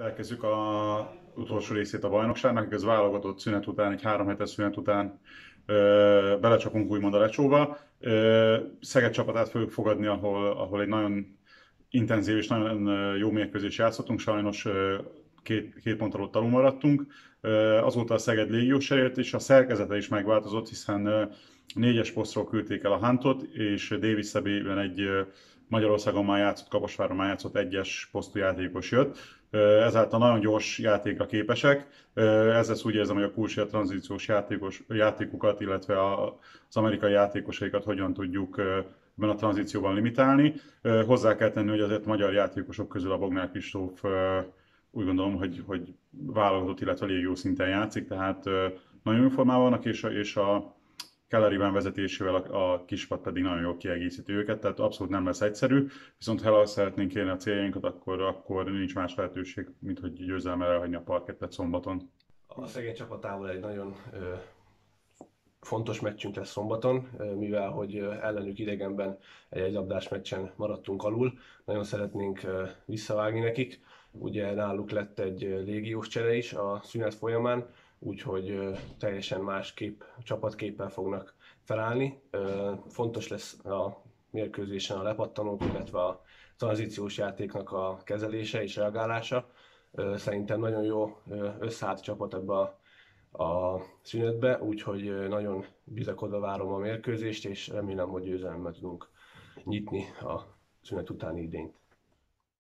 Elkezdjük a utolsó részét a bajnokságnak, ez válogatott szünet után, egy három hetes szünet után ö, belecsapunk úgymond a lecsóba. Ö, Szeged csapatát fogjuk fogadni, ahol, ahol egy nagyon intenzív és nagyon jó mérkőzés játszottunk, sajnos két, két pont alatt alul maradtunk. Azóta a Szeged légiós elért, és a szerkezete is megváltozott, hiszen négyes posztról küldték el a Hantot, és Davis Szebében egy Magyarországon már játszott, Kaposváron már játszott egyes posztú játékos jött. Ezáltal nagyon gyors játékra képesek. Ez lesz úgy érzem, hogy a kulcsi a tranzíciós játékos, játékokat, illetve az amerikai játékosaikat hogyan tudjuk ebben a tranzícióban limitálni. Hozzá kell tenni, hogy azért magyar játékosok közül a Bognár Kristóf úgy gondolom, hogy, hogy válogatott, illetve légió szinten játszik, tehát nagyon jó formában vannak, és a, és a Kelleriben vezetésével a, a kispat pedig nagyon jól kiegészíti őket, tehát abszolút nem lesz egyszerű, viszont ha el szeretnénk kérni a céljainkat, akkor, akkor nincs más lehetőség, mint hogy győzelmel elhagyni a parkettet szombaton. A Szeged csapatával egy nagyon ö, fontos meccsünk lesz szombaton, mivel hogy ellenük idegenben egy egylabdás meccsen maradtunk alul, nagyon szeretnénk visszavágni nekik. Ugye náluk lett egy légiós csere is a szünet folyamán, úgyhogy teljesen más kép, csapatképpel fognak felállni. Fontos lesz a mérkőzésen a lepattanók, illetve a tranzíciós játéknak a kezelése és reagálása. Szerintem nagyon jó összeállt csapat ebbe a, a szünetbe, úgyhogy nagyon bizakodva várom a mérkőzést, és remélem, hogy győzelemmel tudunk nyitni a szünet utáni idényt.